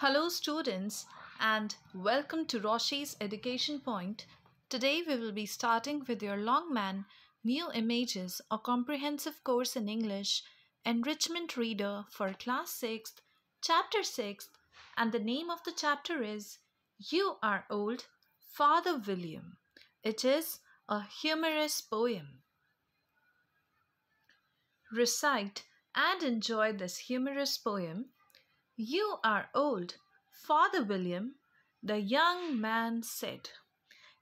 Hello, students, and welcome to Roshi's Education Point. Today, we will be starting with your Longman New Images, a comprehensive course in English, enrichment reader for class 6th, chapter 6th, and the name of the chapter is You Are Old, Father William. It is a humorous poem. Recite and enjoy this humorous poem you are old, Father William, the young man said.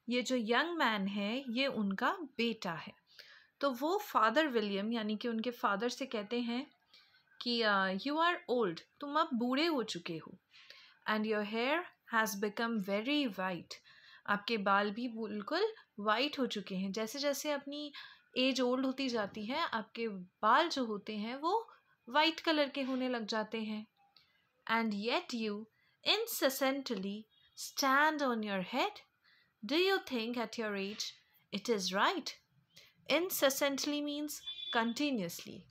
ये जो young man है ये उनका बेटा है। तो वो father William यानी कि उनके फादर से कहते हैं कि यू आर ओल्ड तुम अब बूढ़े हो चुके हो। And your hair has become very white आपके बाल भी बिल्कुल वाइट हो चुके हैं। जैसे जैसे अपनी एज ओल्ड होती जाती है आपके बाल जो होते हैं वो वाइट कलर के होने लग जाते हैं। And yet you incessantly stand on your head? Do you think at your age it is right? Incessantly means continuously.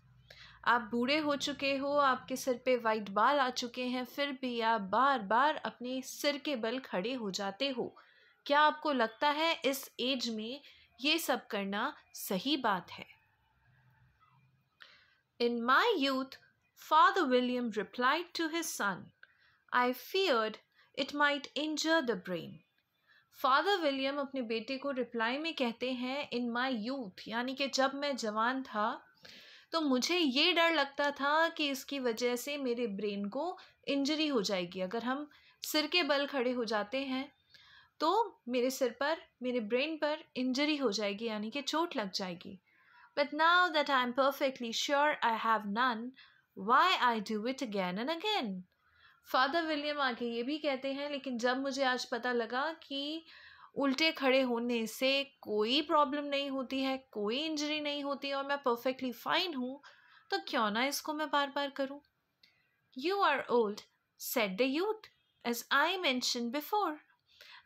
आप बूढ़े हो चुके हो आपके सिर पे वाइट बाल आ चुके हैं फिर भी आप बार बार अपने सिर के बल खड़े हो जाते हो क्या आपको लगता है इस एज में ये सब करना सही बात है in my youth Father William replied to his son, I feared it might injure the brain. Father William अपने बेटे को रिप्लाई में कहते हैं इन माई यूथ यानी कि जब मैं जवान था तो मुझे ये डर लगता था कि इसकी वजह से मेरे ब्रेन को इंजरी हो जाएगी अगर हम सिर के बल खड़े हो जाते हैं तो मेरे सिर पर मेरे ब्रेन पर इंजरी हो जाएगी यानी कि चोट लग जाएगी but now that I am perfectly sure I have none why I do it again and again father William आगे ये भी कहते हैं, लेकिन जब मुझे आज पता लगा कि उल्टे खड़े होने से कोई प्रॉब्लम नहीं होती है, कोई इंजरी नहीं होती और मैं परफेक्टली फाइन हूँ तो क्यों ना इसको मैं बार बार करूँ? You are old said the youth as I mentioned before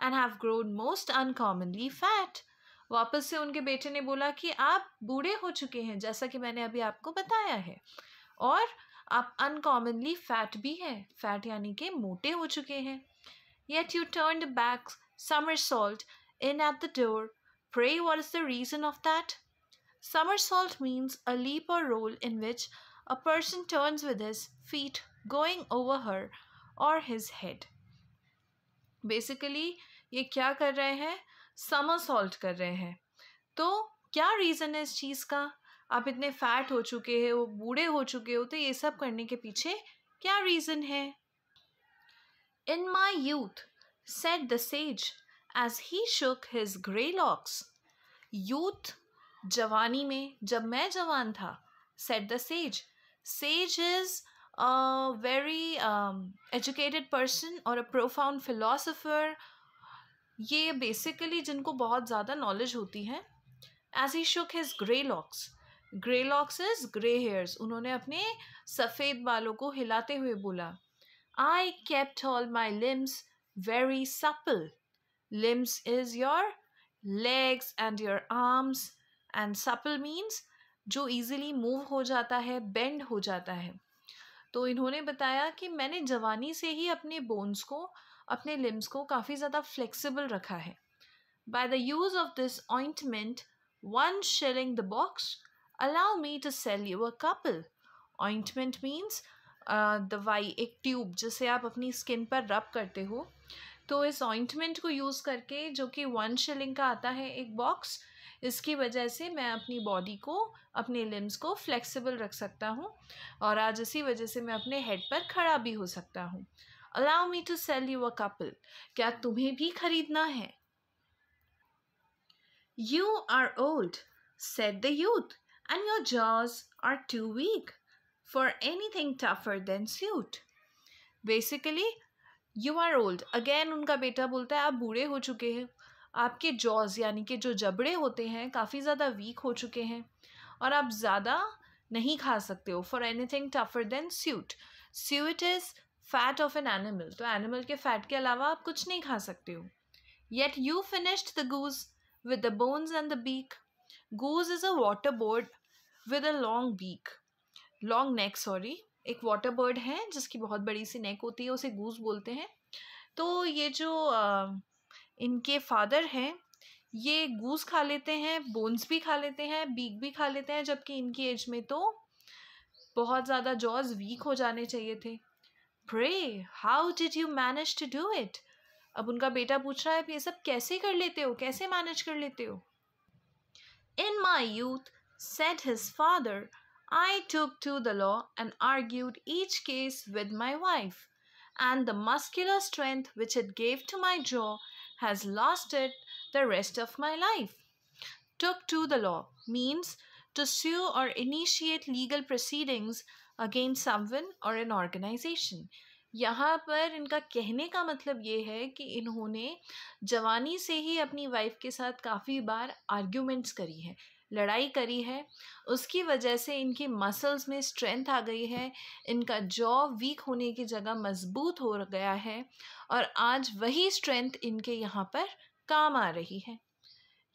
and have grown most uncommonly fat वापस से उनके बेटे ने बोला कि आप बूढ़े हो चुके हैं, जैसा कि मैंने अभी आपको बताया है। और आप अनकॉमनली फैट भी हैं। फैट यानी कि मोटे हो चुके हैं। Yet you turn back somersault in at the door what is the reason of that somersault means a leap और roll in which a person turns with his feet going over her और his head basically ये क्या कर रहे हैं? Summer salt कर रहे हैं। तो क्या रीज़न है इस चीज़ का? आप इतने फैट हो चुके हो बूढ़े हो चुके हो तो ये सब करने के पीछे क्या रीज़न है? In my youth said the sage as he shook his grey locks youth जवानी में जब मैं जवान था said the sage sage is very educated person और अ प्रोफाउंड फिलोसफर ये बेसिकली जिनको बहुत ज़्यादा नॉलेज होती है as he shook his grey locks grey locks is grey hairs उन्होंने अपने सफ़ेद बालों को हिलाते हुए बोला I kept all my limbs very supple limbs is your legs and your arms and supple means जो ईजिली मूव हो जाता है बेंड हो जाता है. तो इन्होंने बताया कि मैंने जवानी से ही अपने बोन्स को, अपने लिम्स को काफ़ी ज़्यादा फ्लेक्सिबल रखा है। By the use of this ointment one shilling the box allow me to sell you a couple. Ointment means दवाई, एक ट्यूब जिसे आप अपनी स्किन पर रब करते हो। तो इस ऑइंटमेंट को यूज़ करके, जो कि वन शिलिंग का आता है एक बॉक्स इसकी वजह से मैं अपनी बॉडी को, अपने लिम्स को फ्लेक्सिबल रख सकता हूँ। और आज इसी वजह से मैं अपने हेड पर खड़ा भी हो सकता हूँ। Allow me to sell you a couple क्या तुम्हें भी खरीदना है? You are old said the youth and your jaws are too weak for anything tougher than suit. Basically, you are old. Again उनका बेटा बोलता है आप बूढ़े हो चुके हैं। आपके जॉज यानी कि जो जबड़े होते हैं काफ़ी ज़्यादा वीक हो चुके हैं और आप ज़्यादा नहीं खा सकते हो for anything tougher than suet suet is fat of an animal तो एनिमल के फैट के अलावा आप कुछ नहीं खा सकते हो। Yet you finished the goose with the bones and the beak Goose is a water bird with a long beak, long neck sorry एक वाटर बर्ड है जिसकी बहुत बड़ी सी नेक होती है उसे गूज बोलते हैं। तो ये जो इनके फादर हैं ये गूस खा लेते हैं बोन्स भी खा लेते हैं बीक भी खा लेते हैं जबकि इनकी एज में तो बहुत ज़्यादा जॉज वीक हो जाने चाहिए थे। Pray how did you manage to do it अब उनका बेटा पूछ रहा है ये सब कैसे कर लेते हो? कैसे मैनेज कर लेते हो? In my youth, said his father, I took to the law and argued each case with my wife, and the muscular strength which it gave to my jaw has lost it the rest of my life. Took to the law means to sue or initiate legal proceedings against someone or an organization. यहाँ पर इनका कहने का मतलब ये है कि इन्होंने जवानी से ही अपनी वाइफ के साथ काफ़ी बार आर्ग्यूमेंट्स करी है, लड़ाई करी है। उसकी वजह से इनकी मसल्स में स्ट्रेंथ आ गई है, इनका जॉ वीक होने की जगह मज़बूत हो गया है और आज वही स्ट्रेंथ इनके यहाँ पर काम आ रही है।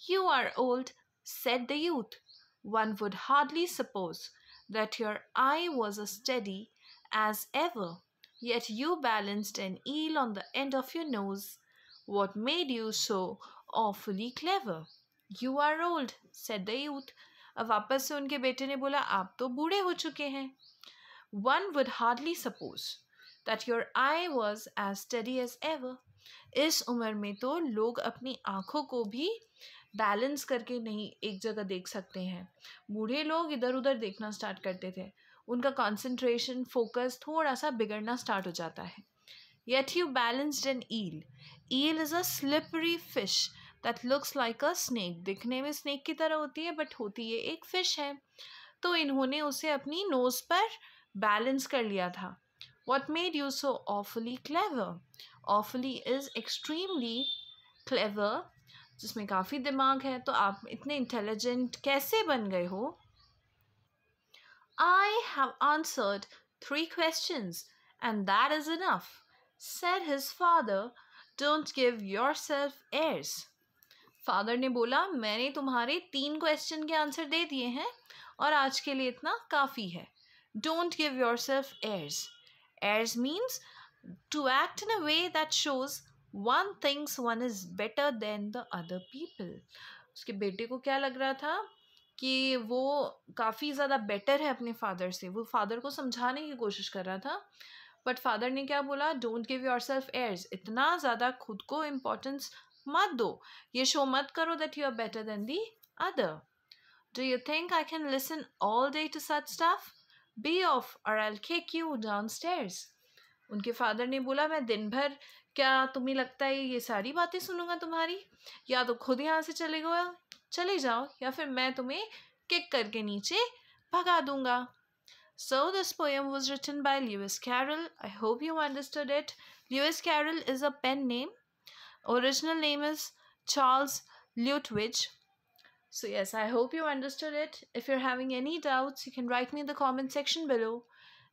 You are old said the youth one would hardly suppose that your eye was a steady as ever yet you balanced an eel on the end of your nose what made you so awfully clever you are old said the youth अब वापस से उनके बेटे ने बोला, आप तो बूढ़े हो चुके हैं. One would hardly suppose that your eye was as steady as ever इस उम्र में तो लोग अपनी आँखों को भी बैलेंस करके नहीं एक जगह देख सकते हैं। बूढ़े लोग इधर उधर देखना स्टार्ट करते थे। उनका कॉन्सेंट्रेशन फोकस थोड़ा सा बिगड़ना स्टार्ट हो जाता है। Yet you balanced an eel eel is a slippery fish that looks like a snake दिखने में स्नेक की तरह होती है बट होती है एक फ़िश है। तो इन्होंने उसे अपनी नोज़ पर बैलेंस कर लिया था। What made you so awfully clever awfully is extremely clever जिसमें काफ़ी दिमाग है। तो आप इतने इंटेलिजेंट कैसे बन गए हो? I have answered three questions and that is enough said his father, Don't give yourself airs. फादर ने बोला मैंने तुम्हारे तीन क्वेश्चन के आंसर दे दिए हैं और आज के लिए इतना काफ़ी है। Don't give yourself airs airs means to act in a way that shows one thinks one is better than the other people उसके बेटे को क्या लग रहा था? कि वो काफ़ी ज़्यादा बेटर है अपने फादर से। वो फादर को समझाने की कोशिश कर रहा था, बट फादर ने क्या बोला don't give yourself airs इतना ज़्यादा खुद को इम्पोर्टेंस मत दो। ये शो मत करो that you are better than the other do you think I can listen all day to such stuff be off or I kick you downstairs उनके फादर ने बोला, मैं दिन भर, क्या तुम्हें लगता है ये सारी बातें सुनूँगा तुम्हारी? या तो खुद यहाँ से चले गो चले जाओ या फिर मैं तुम्हें किक करके नीचे भगा दूँगा। So this poem was written by Lewis Carroll I hope you understand it Lewis Carroll is a pen name original name is Charles Lutwidge so yes I hope you understand it if you having any doubts you can write me the comment section below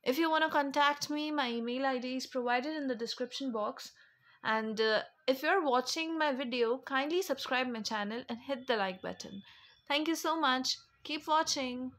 if you want contact me my email I D is provided in the description box And uh, if you're watching my video, kindly subscribe my channel and hit the like button. Thank you so much. Keep watching.